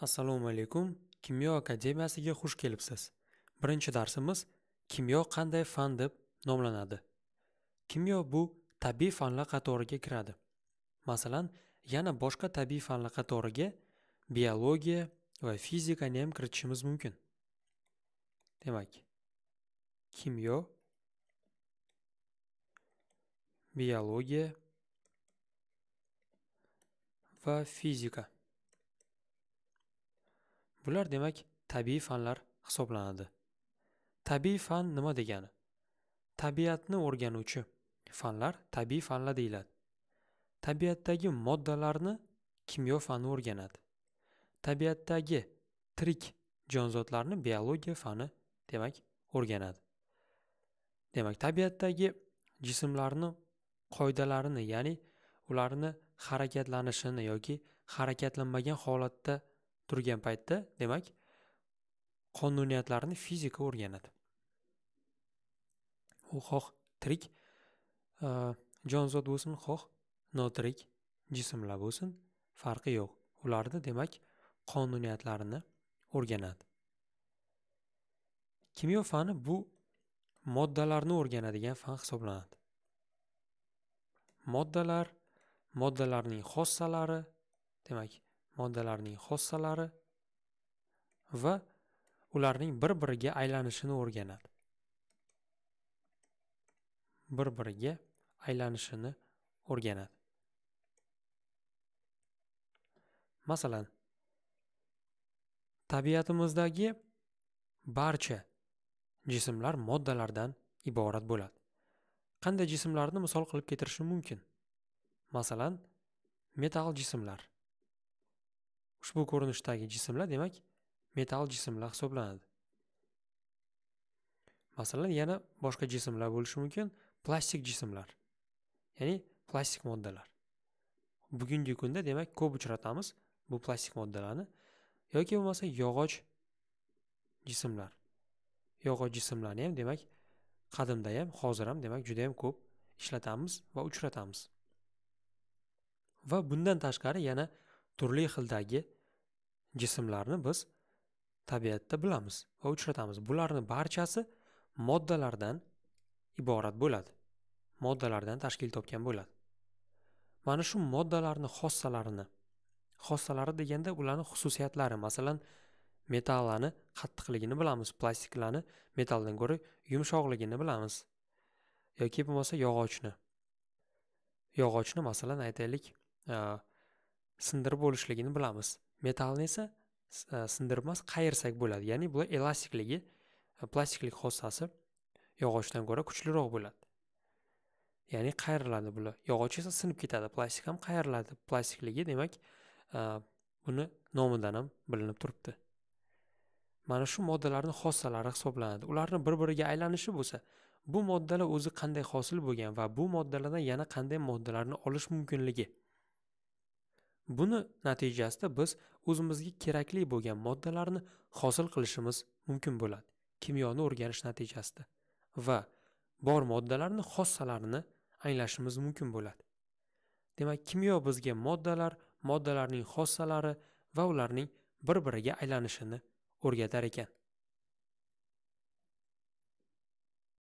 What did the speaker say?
Assalomu alaykum. Kimyo akademiyasiga xush kelibsiz. Birinchi darsimiz kimyo qanday fan deb nomlanadi. Kimyo bu tabiiy fanlar qatoriga kiradi. Masalan, yana boshqa tabiiy fanlar qatoriga biologiya va fizikani ham kiritishimiz mumkin. Demak, kimyo, biologiya va fizika. Bular demak tabiiy fanlar hisoblanadi. Tabiiy fan nima degani? Tabiatni o'rganuvchi fanlar tabiiy fanlar deyiladi. Tabiatdagi moddalarni kimyo fani o'rganadi. Tabiatdagi tirik jonzotlarni biologiya fani demak o'rganadi. Demak, tabiatdagi jismlarni qoidalarini, ya'ni ularni harakatlanishini yoki harakatlanmagan holatda turgan paytda, demak, qonuniyatlarni fizika o'rganadi. U xoh tirik e, jonzot bo'lsin, xoh notirik jismlar bo'lsin, farqi yo'q. Ularni demak qonuniyatlarini o'rganadi. Kimyo fani bu moddalarni o'rganadigan fan hisoblanadi. Moddalar, moddalarning xossalari, demak, moddalarning xossalari va ularning bir-biriga aylanishini o'rganadi. Bir-biriga aylanishini o'rganadi. Masalan, tabiatimizdagi barcha jismlar moddalardan iborat bo'ladi. Qanday jismlarni misol qilib keltirishim mumkin? Masalan, metall jismlar. Ushbu ko'rinishdagi jismlar demak metal jismlar hisoblanadi. Masalan, yana boshqa jismlar bo'lishi mumkin, plastik jismlar. Ya'ni plastik moddalar. Bugungi kunda demak ko'p uchratamiz bu plastik moddalarni yoki bo'lmasa yog'och jismlar. Yog'och jismlarni ham demak qadimda ham, hozir ham demak juda ham ko'p ishlatamiz va uchratamiz. Va bundan tashqari yana turli xildagi jismlarni biz tabiatda bilamiz va uchratamiz. Bularni barchasi moddalardan iborat bo'ladi. Moddalardan tashkil topgan bo'ladi. Mana shu moddalarni xossalarini, xossalari deganda ularni xususiyatlari, masalan, metallarni qattiqligini bilamiz, plastiklarni metaldan ko'ra yumshoqligini bilamiz. Yoki bo'lmasa yog'ochni. Yog'ochni masalan aytaylik, sindirib bo'lishligini bilamiz. Metallni esa e, sindirmas qayirsak bo'ladi. Ya'ni bu elastikligi, e, plastiklik xossasi yog'ochdan ko'ra kuchliroq bo'ladi. Ya'ni qayriladi bular. Yog'och esa sinib ketadi, plastik ham qayriladi. Plastikligi demak, e, buni nomidan ham bilinib turibdi. Mana shu moddalarning xossalari hisoblanadi. Ularni bir-biriga aylanishi bo'lsa, bu moddalar o'zi qanday hosil bo'lgan va bu moddalardan yana qanday moddalarni olish mumkinligi. Buni natijasida biz o'zimizga kerakli bo'lgan moddalarni hosil qilishimiz mumkin bo'ladi. Kimyoni o'rganish natijasida va bor moddalarni xossalarini anglashimiz mumkin bo'ladi. Demak, kimyo bizga moddalar, moddalarning xossalari va ularning bir-biriga aylanishini o'rgatar ekan.